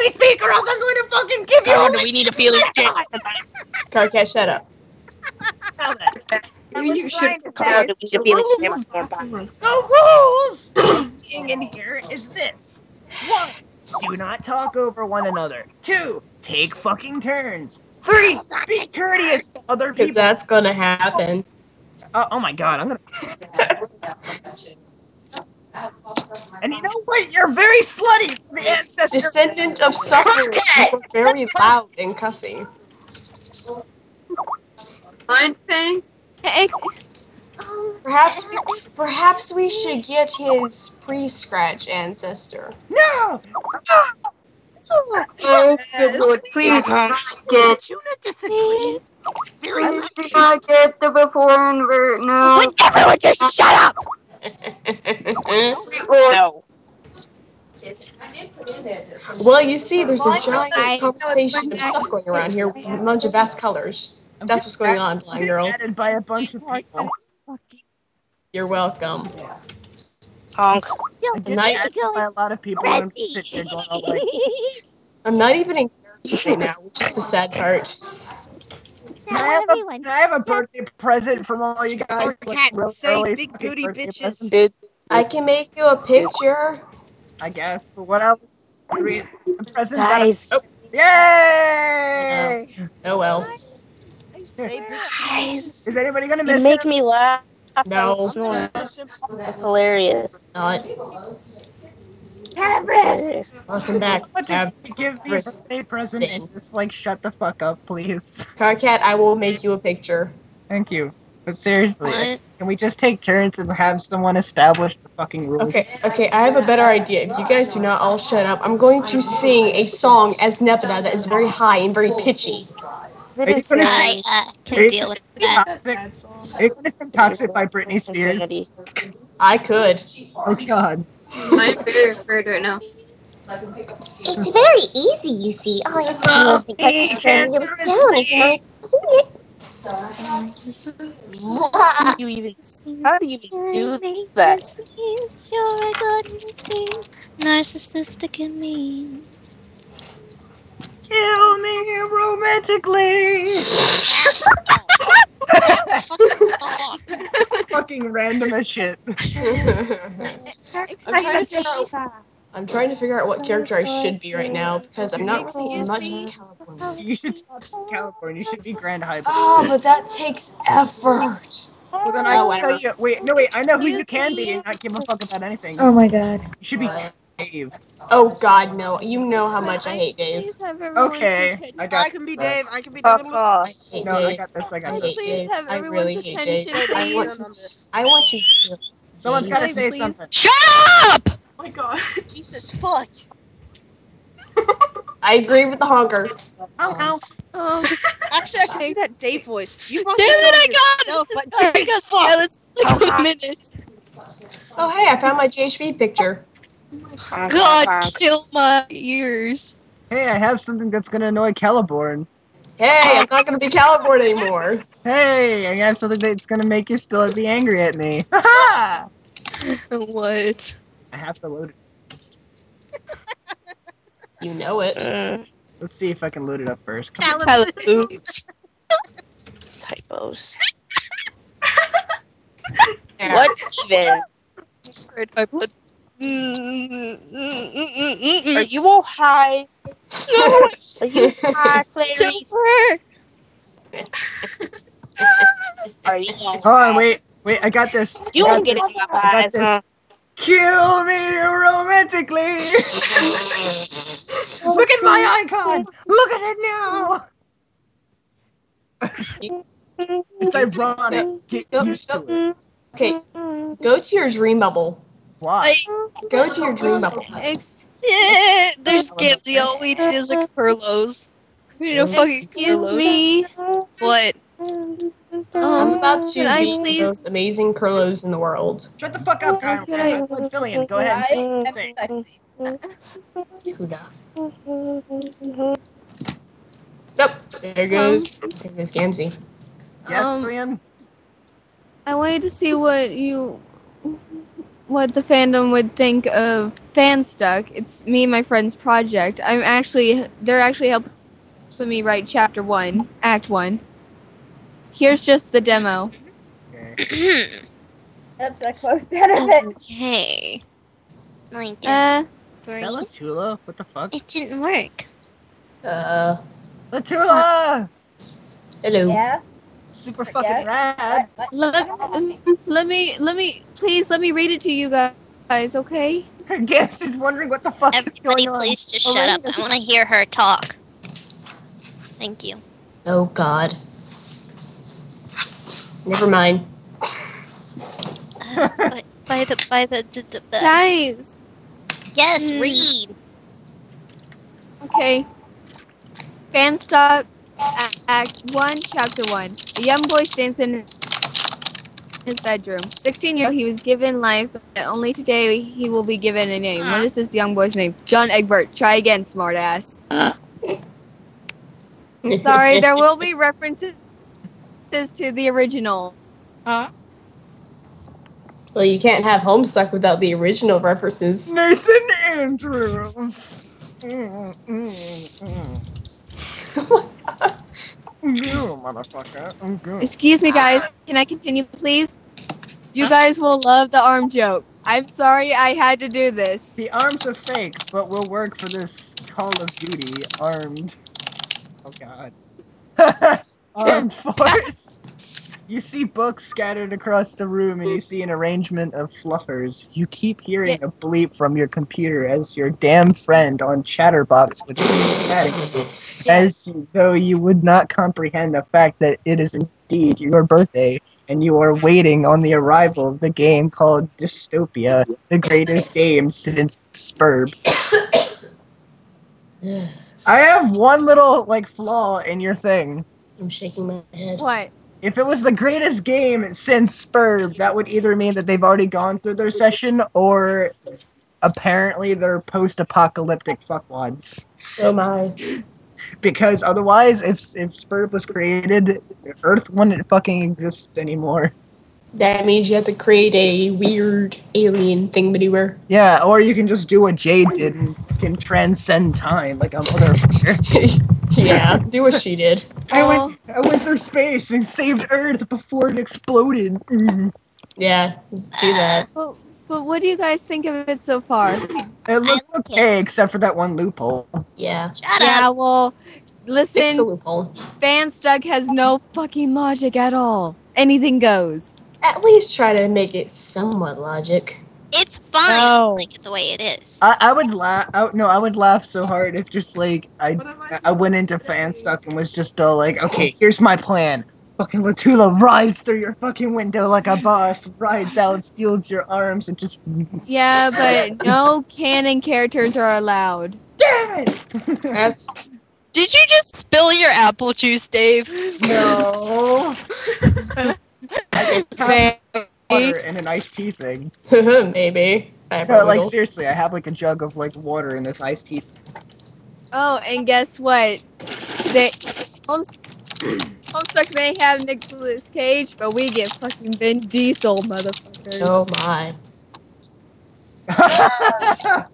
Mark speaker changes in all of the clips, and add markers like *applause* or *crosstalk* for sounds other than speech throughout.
Speaker 1: me speak, or else I'm going to fucking give you.
Speaker 2: Oh, do *laughs* we need to feel his shit?
Speaker 3: Karkat, shut up.
Speaker 1: Tell. I was
Speaker 4: You
Speaker 1: trying
Speaker 4: should
Speaker 1: to
Speaker 2: No,
Speaker 1: say
Speaker 2: do we need feel
Speaker 1: the rules *coughs* of *coughs* being in here is this: one, do not talk over one another. Two, take fucking turns. Three, be courteous to other people.
Speaker 3: that's gonna happen.
Speaker 1: Oh, oh my god, I'm gonna. *laughs* And you know what? You're very slutty for the ancestor.
Speaker 3: Descendant of suffering. You were very loud and cussing.
Speaker 4: Mind Fang?
Speaker 5: Ex- um,
Speaker 3: Perhaps we, perhaps we should get his pre-scratch ancestor.
Speaker 1: No!
Speaker 4: Oh, good lord, please get.
Speaker 1: Tuna disagrees.
Speaker 5: Please.
Speaker 1: Very
Speaker 4: Please
Speaker 1: much.
Speaker 4: not get the before invert. No.
Speaker 2: Would everyone just shut up?
Speaker 4: Or
Speaker 2: No.
Speaker 3: well, you see, there's a giant
Speaker 5: I-
Speaker 3: conversation of stuff going around here with a bunch of vast colors. That's what's going on, blind girl.
Speaker 1: Added by a bunch of people.
Speaker 3: You're welcome.
Speaker 2: Honk.
Speaker 5: Yo,
Speaker 1: I get
Speaker 3: Night-
Speaker 1: added by a lot of people and sit here going all like,
Speaker 3: I'm not even in character right now, which is the sad part.
Speaker 1: Can I,
Speaker 5: Yeah,
Speaker 1: have a,
Speaker 5: everyone.
Speaker 1: can I have a birthday present from all you guys? Like,
Speaker 6: Cat,
Speaker 1: real
Speaker 6: say
Speaker 1: early
Speaker 6: big booty bitches.
Speaker 2: Dude.
Speaker 3: I can make you a picture.
Speaker 1: I guess. But what else? I mean, the present that I-
Speaker 2: Guys.
Speaker 1: Oh, yay!
Speaker 3: Oh well.
Speaker 6: Oh, say
Speaker 2: Guys.
Speaker 1: Is anybody gonna miss?
Speaker 2: You
Speaker 1: miss
Speaker 2: make
Speaker 1: him?
Speaker 2: me laugh.
Speaker 3: No.
Speaker 6: bitches.
Speaker 2: That's hilarious.
Speaker 3: Not.
Speaker 2: Hilarious.
Speaker 3: Welcome back.
Speaker 1: What,
Speaker 3: Tab.
Speaker 1: Just give me a
Speaker 3: Chris.
Speaker 1: birthday present and just like shut the fuck up, please. *laughs*
Speaker 3: Karkat, I will make you a picture.
Speaker 1: Thank you. But seriously,
Speaker 5: What?
Speaker 1: can we just take turns and have someone establish the fucking rules?
Speaker 3: Okay, okay, I have a better idea. If you guys do not all shut up, I'm going to sing a song as Nepeta that is very high and very pitchy.
Speaker 1: Are you gonna
Speaker 5: I
Speaker 1: sing-
Speaker 5: uh, can deal with
Speaker 1: sing
Speaker 5: that.
Speaker 1: Toxic? Are you gonna sing Toxic by Britney Spears?
Speaker 3: I could.
Speaker 1: Oh god.
Speaker 4: I'm very afraid right now.
Speaker 5: It's very easy, you see. All you have to do is because
Speaker 1: He
Speaker 5: it's very
Speaker 1: can't
Speaker 5: down and can sing it.
Speaker 2: How do you even? How do you even do that?
Speaker 5: You're a good being, narcissistic and mean.
Speaker 1: Kill me romantically. *laughs* fucking random as shit. *laughs* *laughs*
Speaker 3: I'm trying, to figure out, I'm trying to figure out what character I should be right now because I'm not seeing
Speaker 5: Excuse
Speaker 3: much
Speaker 5: me?
Speaker 3: of California.
Speaker 1: You should stop being *laughs* California. You should be Grand High.
Speaker 3: Oh, but that takes effort.
Speaker 1: Well, then
Speaker 3: Oh,
Speaker 1: I can
Speaker 3: whatever.
Speaker 1: tell you. Wait, no, wait. I know who you can be
Speaker 5: me?
Speaker 1: and not give a fuck about anything.
Speaker 7: Oh my god.
Speaker 1: You should be Dave.
Speaker 3: Oh God, no! You know how much I hate Dave.
Speaker 5: Please have everyone
Speaker 1: Okay,
Speaker 5: to
Speaker 1: I
Speaker 6: I can be. Dave. I can be
Speaker 2: Fuck
Speaker 6: Dave.
Speaker 2: off.
Speaker 3: I hate
Speaker 1: No, I got this. I
Speaker 3: I
Speaker 1: got
Speaker 3: hate
Speaker 1: this.
Speaker 5: Please
Speaker 3: Dave.
Speaker 5: have
Speaker 3: I
Speaker 5: everyone's
Speaker 3: really hate Dave. I want
Speaker 5: please.
Speaker 3: to. I want to.
Speaker 1: Someone's got to say
Speaker 5: please.
Speaker 1: something.
Speaker 2: Shut up!
Speaker 4: Oh my god.
Speaker 6: Jesus fuck.
Speaker 3: I agree with the honker.
Speaker 1: Ow, ow.
Speaker 5: Um, *laughs*
Speaker 6: Actually, I can do that Dave voice. You brought
Speaker 5: Damn
Speaker 6: that
Speaker 5: it,
Speaker 6: on
Speaker 5: I got
Speaker 6: yourself,
Speaker 5: it!
Speaker 6: but
Speaker 5: I
Speaker 6: Jesus
Speaker 5: got yeah, let's take a minute.
Speaker 3: Oh hey, I found my JHB picture.
Speaker 2: Honk,
Speaker 5: God,
Speaker 2: honk, honk.
Speaker 5: kill my ears.
Speaker 1: Hey, I have something that's gonna annoy Caliborn.
Speaker 3: Hey, I'm not gonna be Caliborn anymore.
Speaker 1: Hey, I have something that's gonna make you still be angry at me. *laughs* Ha *laughs*
Speaker 5: What?
Speaker 1: I have to load it. *laughs*
Speaker 3: You know it.
Speaker 2: Mm,
Speaker 1: Let's see if I can load it up first. Come on.
Speaker 6: Caliban.
Speaker 5: Oops.
Speaker 2: typos.
Speaker 3: There.
Speaker 2: What even?
Speaker 5: Red my blood. Mm, mm, mm, mm, mm,
Speaker 2: Are you all high?
Speaker 5: No,
Speaker 2: Are you high, *laughs*
Speaker 5: it's
Speaker 2: Clarice?
Speaker 5: over.
Speaker 2: Are you all
Speaker 1: Hold on, wait, wait. I got this.
Speaker 2: You
Speaker 1: I got
Speaker 2: won't get it
Speaker 1: this. I got
Speaker 2: eyes,
Speaker 1: this.
Speaker 2: Huh?
Speaker 1: Kill me romantically. *laughs* Look at my icon. Look at it now. it's ironic. Get used to it.
Speaker 3: Okay, go to your dream bubble.
Speaker 1: Why?
Speaker 3: Go to your dream bubble.
Speaker 5: Ex- yeah, there's Gibsy. All we need is a Kurloz. We need a fucking Excuse
Speaker 2: Kurloz.
Speaker 5: me. What?
Speaker 3: I'm
Speaker 5: Um,
Speaker 3: about to
Speaker 5: could I
Speaker 3: be the most amazing Kurloz in the world.
Speaker 1: Shut the fuck up, Kyle.
Speaker 5: Could I-
Speaker 1: Like Fillion, go ahead and say. say.
Speaker 3: Kuda. Yep, there goes. There goes Gamzee.
Speaker 1: Yes,
Speaker 5: Um,
Speaker 1: Fillion.
Speaker 5: I wanted to see what you
Speaker 7: what the fandom would think of Fanstuck. It's me and my friend's project. I'm actually they're actually helping me write chapter one, act one. Here's just the demo.
Speaker 1: Okay. *clears throat*
Speaker 8: Oops, I closed out of it.
Speaker 5: okay. Like this.
Speaker 7: Uh,
Speaker 5: Were
Speaker 1: That
Speaker 5: you-
Speaker 1: was Tula. What the fuck?
Speaker 5: It didn't work.
Speaker 3: Uh,
Speaker 1: Latula!
Speaker 3: hello.
Speaker 8: Yeah.
Speaker 1: Super fucking
Speaker 8: Yeah.
Speaker 1: rad.
Speaker 8: What?
Speaker 7: let, let me let me please let me read it to you guys, okay?
Speaker 1: Gibbs is wondering what the fuck is
Speaker 5: Everybody,
Speaker 1: going on.
Speaker 5: please just
Speaker 1: Oh,
Speaker 5: shut
Speaker 1: really?
Speaker 5: up. I want to hear her talk. Thank you.
Speaker 3: Oh God. Never mind.
Speaker 5: Uh, by, by the by the, the, the, the
Speaker 7: Guys,
Speaker 5: yes,
Speaker 7: Mm.
Speaker 5: read.
Speaker 7: okay. Fanstuck, a- Act One, Chapter One. A young boy stands in his bedroom. 16 year old, he was given life, but only today he will be given a name. What is this young boy's name? John Egbert. Try again, smartass. *laughs* Sorry, there will be references to the original. Huh?
Speaker 3: Well, you can't have Homestuck without the original references.
Speaker 1: Nathan Andrews. Mm, mm, mm. You motherfucker. I'm good.
Speaker 7: Excuse me, guys. Can I continue, please? You guys will love the arm joke. I'm sorry I had to do this.
Speaker 1: The arms are fake, but will work for this Call of Duty armed. Oh god. *laughs* Uh, armed force. *laughs* You see books scattered across the room and you see an arrangement of fluffers. You keep hearing a bleep from your computer as your damn friend on Chatterbox would chatting, as though you would not comprehend the fact that it is indeed your birthday and you are waiting on the arrival of the game called Dystopia, the greatest *laughs* game since Sburb. *coughs* I have one little like flaw in your thing.
Speaker 3: I'm shaking my head.
Speaker 7: What?
Speaker 1: If it was the greatest game since Sburb, that would either mean that they've already gone through their session or apparently they're post-apocalyptic fuckwads.
Speaker 3: Oh my.
Speaker 1: Because otherwise, if if Sburb was created, Earth wouldn't fucking exist anymore.
Speaker 3: That means you have to create a weird alien thingamadiwhere.
Speaker 1: Yeah, or you can just do what Jade did and can transcend time like a motherfucker. *laughs* *laughs*
Speaker 3: yeah, *laughs* do what she did.
Speaker 1: I went I went through space and saved Earth before it exploded. Mm.
Speaker 3: Yeah, do that.
Speaker 7: But, but what do you guys think of it so far?
Speaker 1: It looks okay, except for that one loophole.
Speaker 3: Yeah.
Speaker 5: Shut up.
Speaker 7: yeah, well,
Speaker 3: Fix a
Speaker 7: listen,
Speaker 3: loophole.
Speaker 7: Fanstuck has no fucking logic at all. Anything goes.
Speaker 3: At least try to make it somewhat logic.
Speaker 5: It's fine.
Speaker 7: No.
Speaker 5: Like it the way it is.
Speaker 1: I, I would laugh. I, no, I would laugh so hard if just like I
Speaker 4: I
Speaker 1: I went into
Speaker 4: supposed
Speaker 1: fan stuff and was just all like, okay, here's my plan. Fucking Latula rides through your fucking window like a boss, rides out, steals your arms, and just
Speaker 7: Yeah, *laughs* but no canon characters are allowed.
Speaker 1: damn it. *laughs*
Speaker 3: That's
Speaker 5: Did you just spill your apple juice, Dave?
Speaker 1: no. I just have
Speaker 7: Maybe.
Speaker 1: Water and an iced tea thing. *laughs*
Speaker 3: maybe. I
Speaker 1: No, like
Speaker 3: will.
Speaker 1: seriously, I have like a jug of like water in this iced tea.
Speaker 7: Oh, and guess what? They Homes- *clears throat* Homestuck may have Nicolas Cage, but we get fucking Vin Diesel, motherfuckers.
Speaker 3: Oh my. *laughs*
Speaker 1: the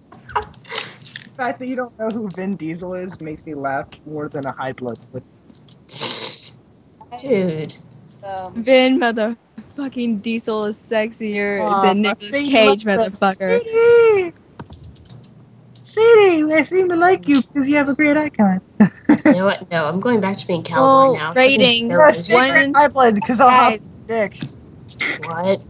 Speaker 1: fact that you don't know who Vin Diesel is makes me laugh more than a high blood.
Speaker 3: Dude.
Speaker 8: Um,
Speaker 7: Vin motherfucking Diesel is sexier
Speaker 1: Aw,
Speaker 7: than
Speaker 1: my
Speaker 7: Nicolas Cage, motherfucker.
Speaker 1: Sadie! Sadie, I seem to like you because you have a great icon.
Speaker 3: You know what? No, I'm going back to being cowboy
Speaker 7: Well,
Speaker 3: now.
Speaker 7: rating,
Speaker 1: Yes,
Speaker 7: One-
Speaker 1: take high blood because I'll have dick.
Speaker 3: What?